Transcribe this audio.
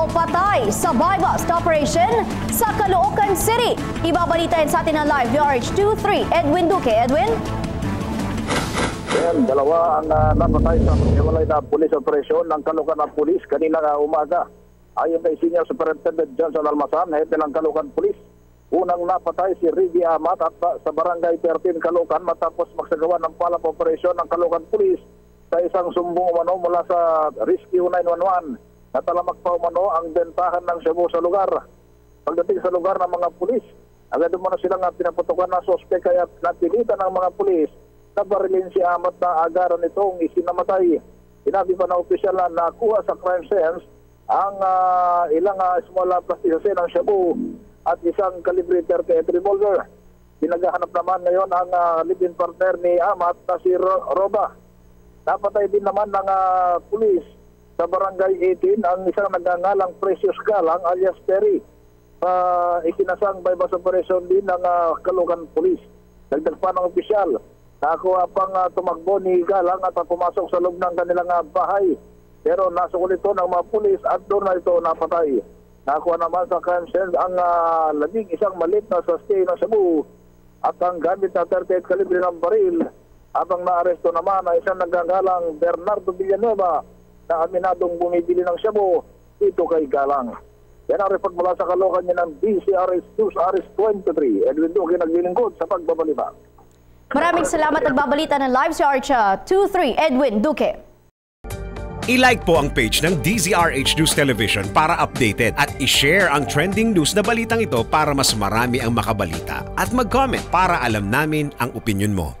raw patay sa buy-bust operation sa Caloocan City. Ibabalitain sa atin ng live VRH23, Edwin Duque. Edwin? Yan, dalawa ang uh, napatay sa hiwalay na police operation ng Caloocan na Police kanina uh, umaga. Ayon kay Senior Superintendent Johnson Almasan, head ng Caloocan Police, unang napatay si Ricky Amat at uh, sa barangay 13 Caloocan matapos magsagawa ng palap operation ng Caloocan Police sa isang sumbong umano mula sa Rescue 911 na talamak pa umano ang bentahan ng Cebu sa lugar. Pagdating sa lugar ng mga pulis, agad umano silang pinaputukan ng sospek kaya napilitan ng mga pulis na barilin si Amat na agaran itong isinamatay. Sinabi pa na opisyal na nakuha sa crime scenes ang uh, ilang uh, small plasticine ng Cebu at isang calibre 38 revolver. Pinaghahanap naman ngayon ang uh, live-in partner ni Amat na si Ro- Roba. Napatay din naman ng uh, pulis sa barangay 18 ang isang nagngangalang Precious Galang alias Perry. Uh, ikinasang by bus operation din ng uh, Kalugan Police. Dagdag ng opisyal, nakuha pang uh, tumakbo ni Galang at pumasok sa loob ng kanilang uh, bahay. Pero nasukol ito ng mga pulis at doon na ito napatay. Nakuha naman sa scene ang uh, labing isang malit na sustain ng Cebu at ang gamit na 38 kalibre ng baril habang naaresto naman ay isang nagagalang Bernardo Villanueva na aminadong bumibili ng Cebu dito kay Galang. Yan ang report mula sa kalokan niya ng DCRS News RS23. Edwin Duque naglilingkod sa pagbabalita. Maraming salamat nagbabalita ng live si Archa 23, Edwin Duque. I-like po ang page ng DZRH News Television para updated at i-share ang trending news na balitang ito para mas marami ang makabalita at mag-comment para alam namin ang opinion mo.